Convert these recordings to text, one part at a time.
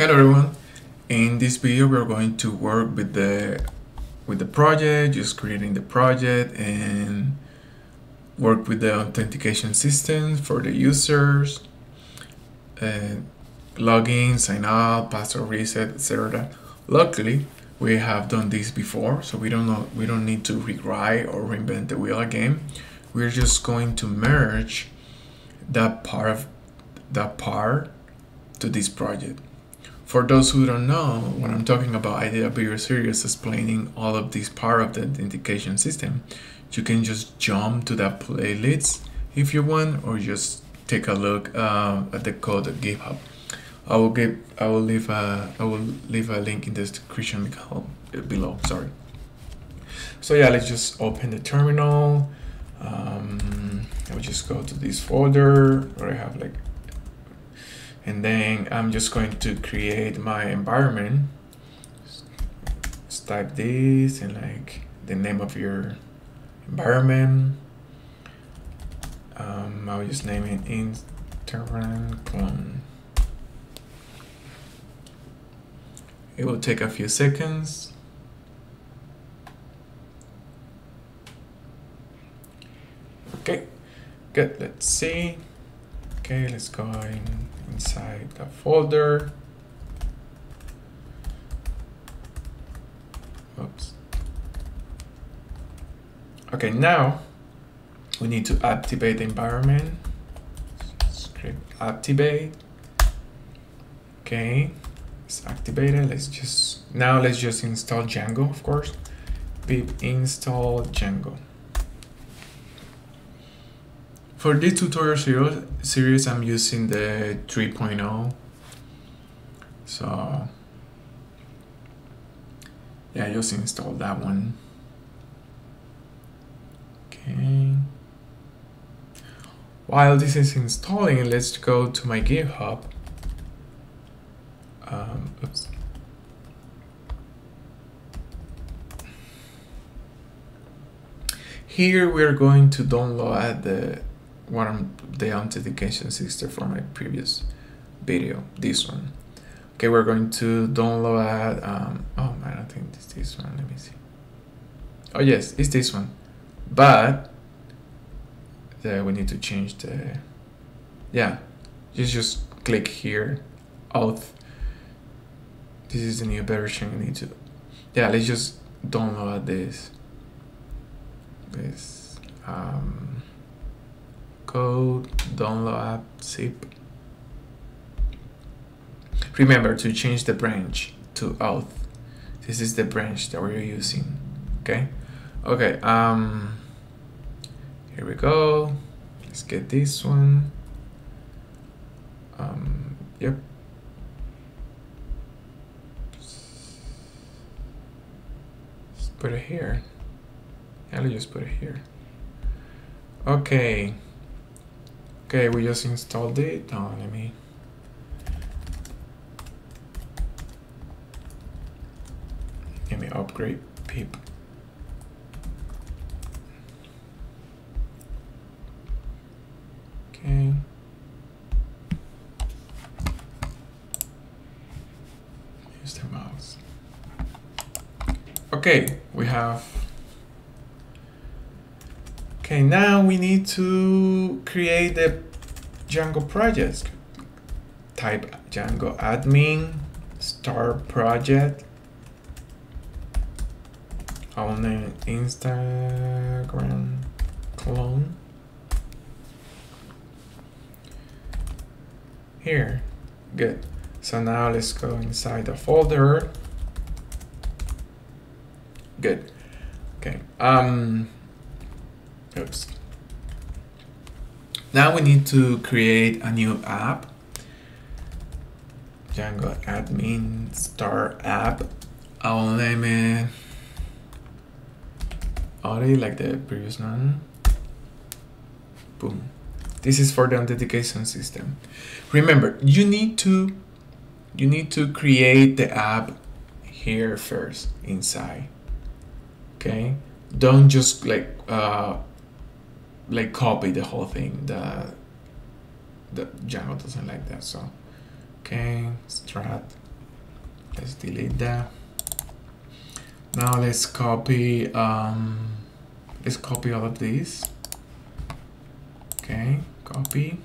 Hello everyone. In this video we're going to work with the with the project, just creating the project and work with the authentication system for the users, uh, login, sign up, password reset, etc. Luckily, we have done this before, so we don't know we don't need to rewrite or reinvent the wheel again. We're just going to merge that part of that part to this project. For those who don't know, when I'm talking about, I did a video series explaining all of this part of the authentication system. You can just jump to that playlist if you want, or just take a look uh, at the code GitHub. I will give, I will leave a, I will leave a link in the description below. Sorry. So yeah, let's just open the terminal. Um, I will just go to this folder where I have like and then I'm just going to create my environment. Just type this and like the name of your environment. Um, I'll just name it Interran clone it will take a few seconds. Okay good. Let's see. Okay let's go in inside the folder. Oops. Okay, now we need to activate the environment. Script activate. Okay, it's activated. Let's just now let's just install Django, of course. pip install Django. For this tutorial series, I'm using the 3.0. So yeah, just install that one. Okay. While this is installing, let's go to my GitHub. Um, oops. Here we're going to download the what I'm the authentication system for my previous video, this one. Okay, we're going to download, um, oh I think it's this one, let me see. Oh yes, it's this one, but we need to change the, yeah, you just click here, auth. This is the new version you need to, yeah, let's just download this, this, um, code, download app, zip. Remember to change the branch to auth. This is the branch that we're using, okay? Okay, um, here we go. Let's get this one. Um, yep. Let's put it here. Let's just put it here. Okay. Okay, we just installed it. Now let me let me upgrade pip. Okay. Use the mouse. Okay, we have Okay, now we need to create the Django project. Type Django admin, start project. I'll name Instagram clone. Here, good. So now let's go inside the folder. Good. Okay. Um, Now we need to create a new app. Django admin start app. I'll name it authy like the previous one. Boom. This is for the authentication system. Remember, you need to you need to create the app here first inside. Okay? Don't just like uh like copy the whole thing. The the Django doesn't like that. So okay, strat let's delete that now let's copy um, let's copy all of these okay copy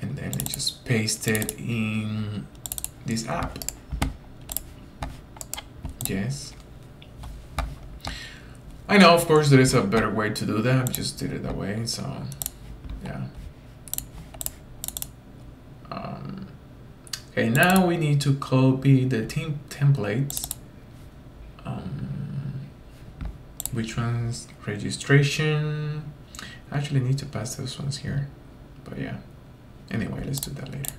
and then I just paste it in this app yes I know of course there is a better way to do that. I just did it that way so yeah. Um, okay now we need to copy the team templates. Um, which ones? Registration. I actually need to pass those ones here but yeah. Anyway let's do that later.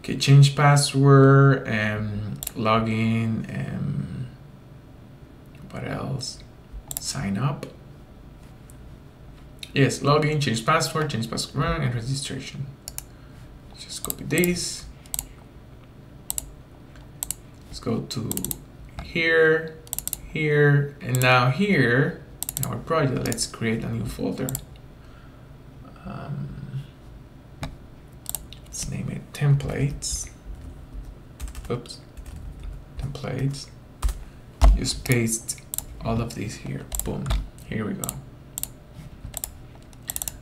Okay change password and login and what else sign up. Yes login change password change password and registration. Just copy this. Let's go to here here and now here in our project let's create a new folder. Um, let's name it templates. Oops. Templates. Just paste all of these here. Boom. Here we go.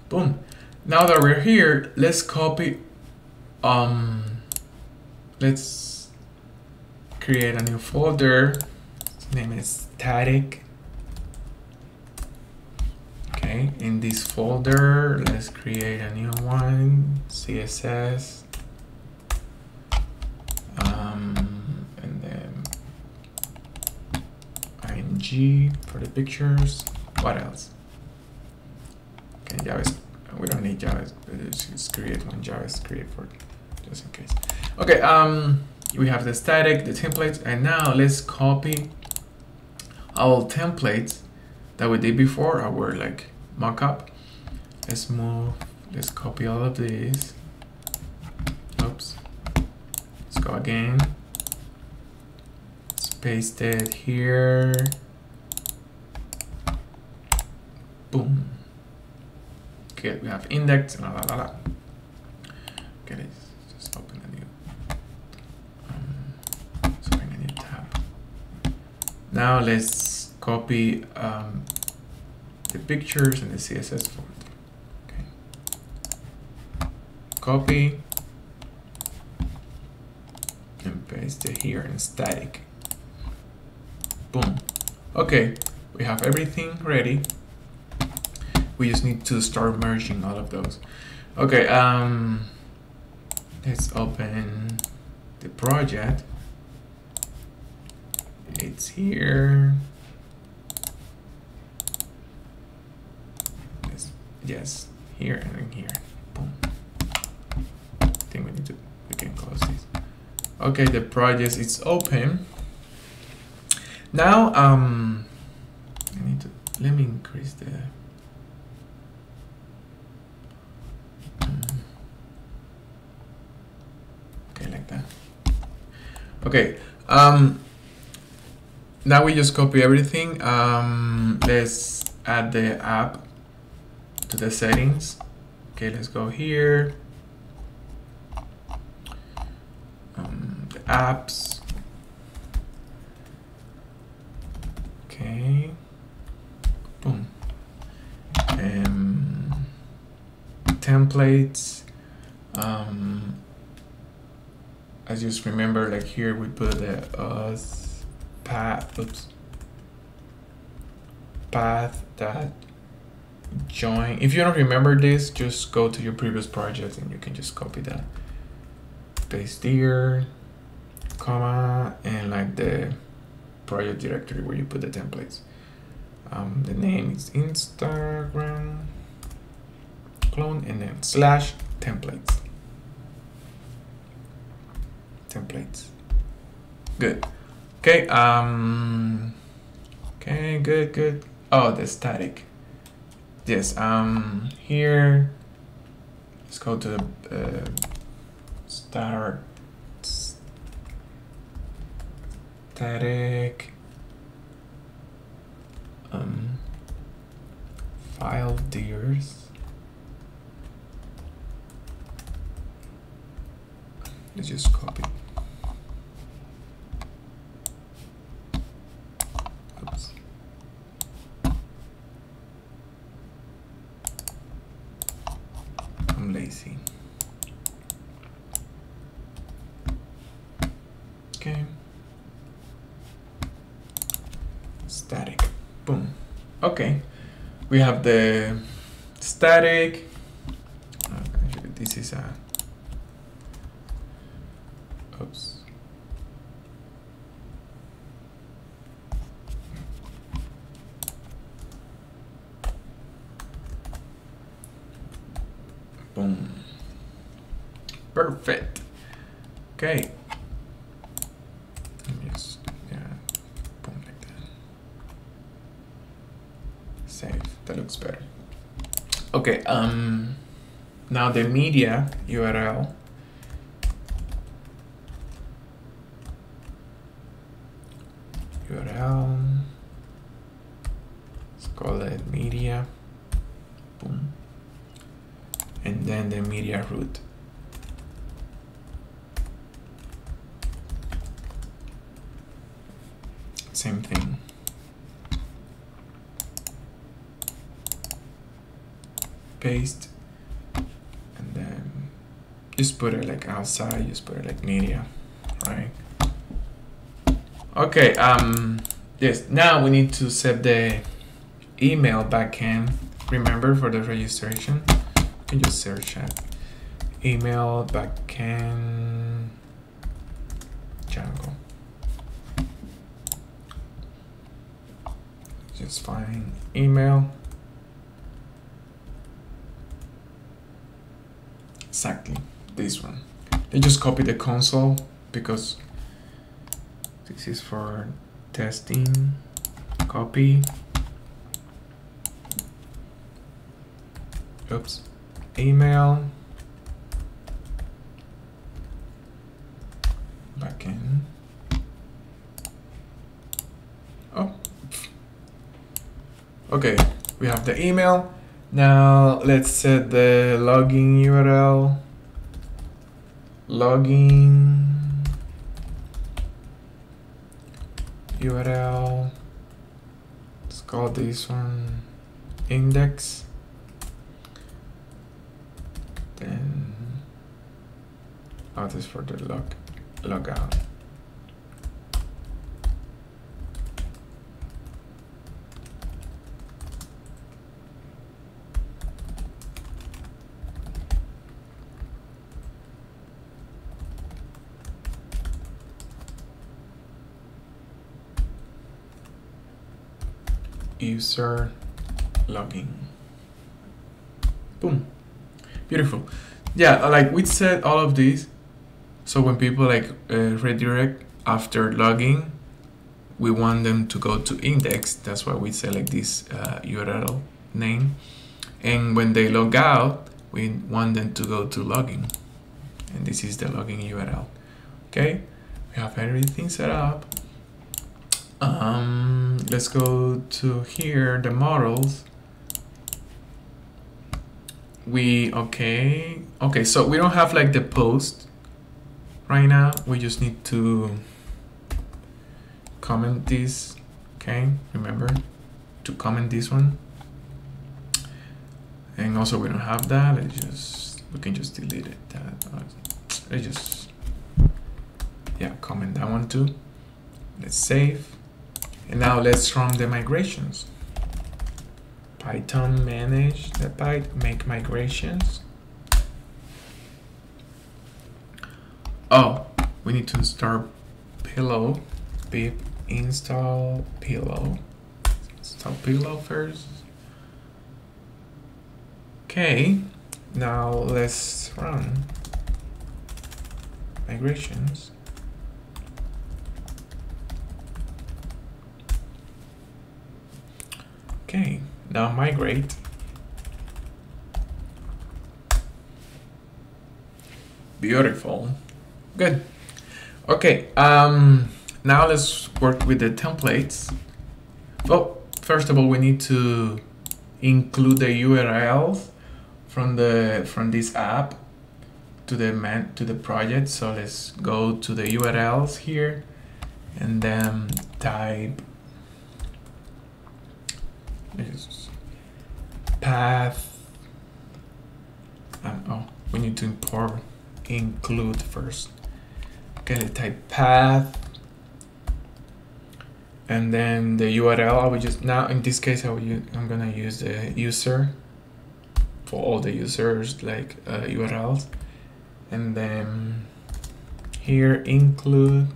Boom. Now that we're here let's copy um let's create a new folder. Name is static. Okay in this folder let's create a new one. Css um, and then img for the pictures. What else? Okay javascript. We don't need javascript. Just create one javascript for just in case. Okay um we have the static the templates and now let's copy our templates that we did before our like mockup. Let's move let's copy all of these. Oops. Let's go again. Let's paste it here boom okay we have index la la la la okay let's just open a new um, sorry a new tab now let's copy um, the pictures and the CSS folder. Okay. Copy and paste it here in static. Boom. Okay, we have everything ready. We just need to start merging all of those. Okay, um, let's open the project. It's here. yes yes here and then here boom I think we need to we can close this okay the project is open now um I need to let me increase the um, okay like that okay um now we just copy everything um let's add the app to the settings. Okay, let's go here. Um, the apps. Okay. Boom. Um, templates. Um, I just remember like here we put the os path. Oops. Path that join. If you don't remember this, just go to your previous project and you can just copy that. Paste here, comma, and like the project directory where you put the templates. Um, the name is Instagram clone and then slash templates. Templates. Good. Okay. Um. Okay. Good. Good. Oh, the static yes, um, here, let's go to the uh, start static um, file dirs. let's just copy. Oops. I'm lazy. Okay. Static. Boom. Okay. We have the static. This is a. Oops. Boom. Perfect. Okay. Just, yeah, boom like that. Save. That looks better. Okay, um, now the media URL. URL. Let's call it media. Boom. And then the media root. Same thing. Paste and then just put it like outside just put it like media right? Okay um yes now we need to set the email backend. Remember for the registration you can just search it email backend Django just find email exactly. This one. They just copy the console because this is for testing. Copy. Oops. Email. Backend. Oh. Okay. We have the email now let's set the login URL. Login URL. Let's call this one index. Then oh this for the log logout. User login. Boom. Beautiful. Yeah, like we said all of these. So when people like uh, redirect after logging, we want them to go to index. That's why we select this uh, URL name. And when they log out, we want them to go to login. And this is the login URL. Okay, we have everything set up. Um, let's go to here, the models. We, okay, okay, so we don't have like the post right now. We just need to comment this, okay? Remember to comment this one. And also we don't have that, let's just, we can just delete it. That, let's just, yeah, comment that one too. Let's save. And now let's run the migrations. Python manage.py, make migrations. Oh, we need to install pillow, pip install pillow. Install pillow first. Okay, now let's run migrations. Okay, now migrate. Beautiful. Good. Okay, um, now let's work with the templates. Well, first of all, we need to include the URLs from the from this app to the man to the project. So let's go to the URLs here and then type path. Um, oh, we need to import include first. Okay, let's type path and then the URL I will just now in this case I will use, I'm gonna use the user for all the users like uh, URLs and then here include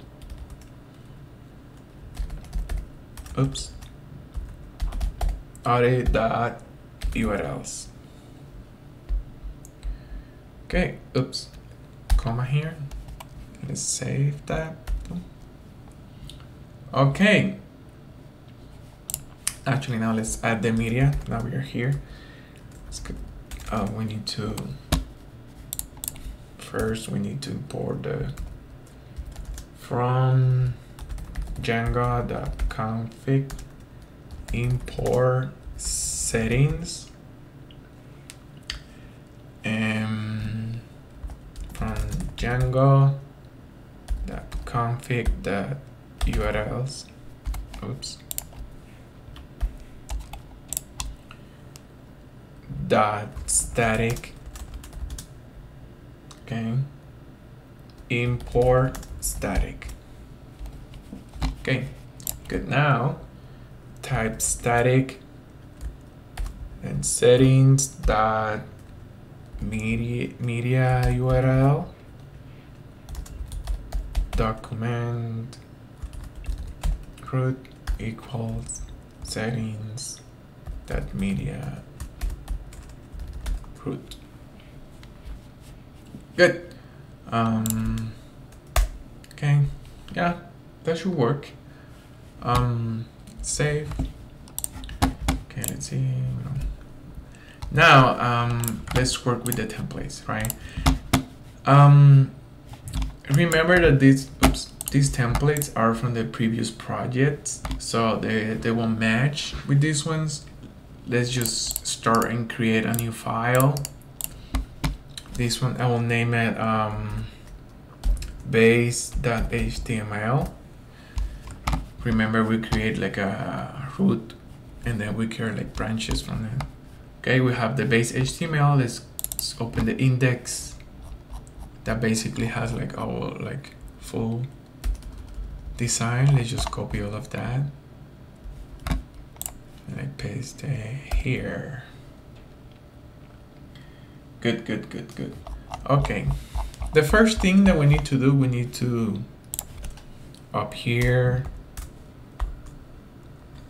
oops array URLs okay oops. Comma here. Let's save that. Okay. Actually now let's add the media. Now we are here. Uh, we need to first we need to import the from django.config import settings. And from django.config the URLs oops. Dot static. Okay. Import static. Okay. Good. Now type static and settings dot media media url document root equals settings dot media root. Good. Um, okay, yeah, that should work. Um, save. Okay, let's see. Now, um, let's work with the templates, right? Um, remember that these, oops, these templates are from the previous projects, so they, they won't match with these ones let's just start and create a new file this one I will name it um, base.html remember we create like a root and then we create like branches from it okay we have the base HTML let's, let's open the index that basically has like our like full design let's just copy all of that and I paste it here. Good, good, good, good. Okay. The first thing that we need to do, we need to up here.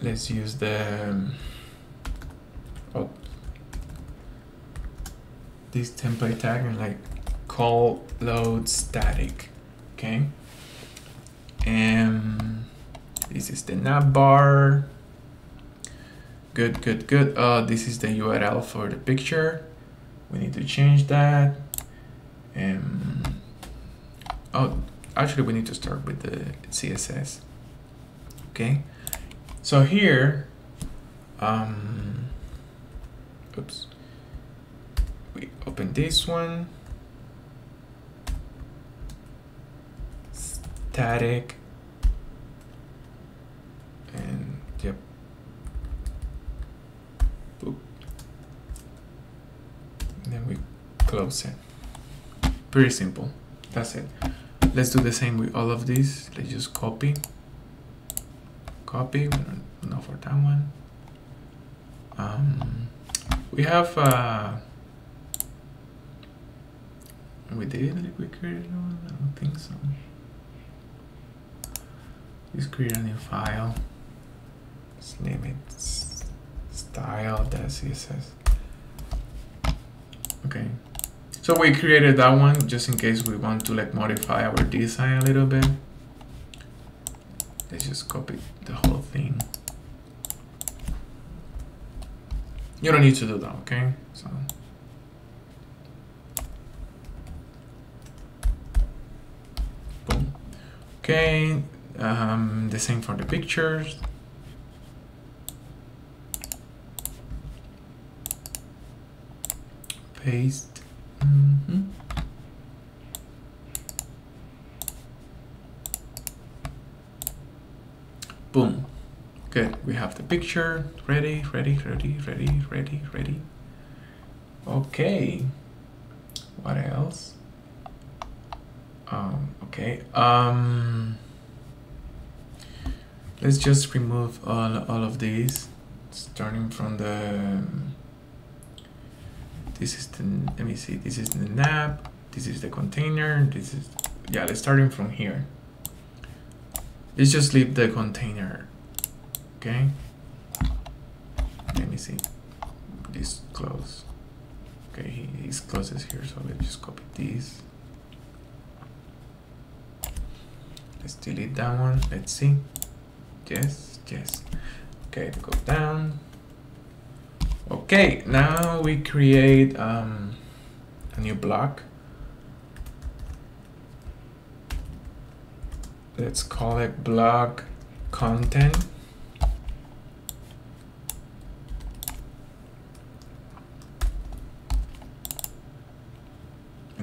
Let's use the um, oh, this template tag and like call load static. Okay. And this is the navbar Good, good, good. Uh, this is the URL for the picture. We need to change that. And oh, actually, we need to start with the CSS. Okay. So here, um, oops, we open this one. Static. And yep, then we close it. Pretty simple. That's it. Let's do the same with all of these. Let's just copy copy not for that one. Um, we have uh, we did like we created one? I don't think so. Just create a new file. Let's name it style.css okay. So we created that one just in case we want to like modify our design a little bit let's just copy the whole thing. You don't need to do that okay? So. Boom. Okay um, the same for the pictures. Paste. Mm -hmm. Boom. Good. We have the picture ready, ready, ready, ready, ready, ready. Okay. What else? Um, okay. Um, let's just remove all, all of these starting from the this is the let me see this is the nap this is the container this is yeah let's starting from here let's just leave the container okay. Let me see. This close. Okay he, he's closest here so let's just copy this. Let's delete that one. Let's see. Yes yes. Okay go down. Okay now we create um, a new block. Let's call it block content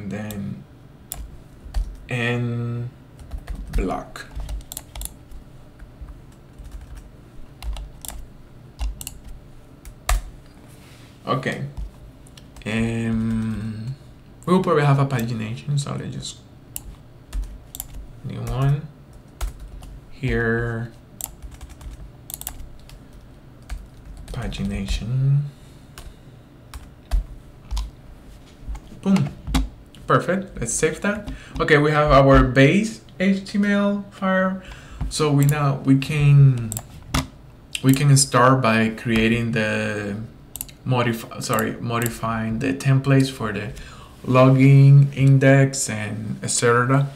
and then n block. Okay um we'll probably have a pagination so let's just new one. Here. Pagination. Boom perfect. Let's save that. Okay we have our base html file. So we now we can we can start by creating the modify sorry modifying the templates for the login index and etc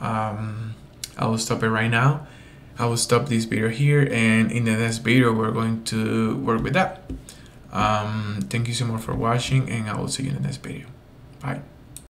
um, I will stop it right now. I will stop this video here and in the next video we're going to work with that. Um, thank you so much for watching and I will see you in the next video. Bye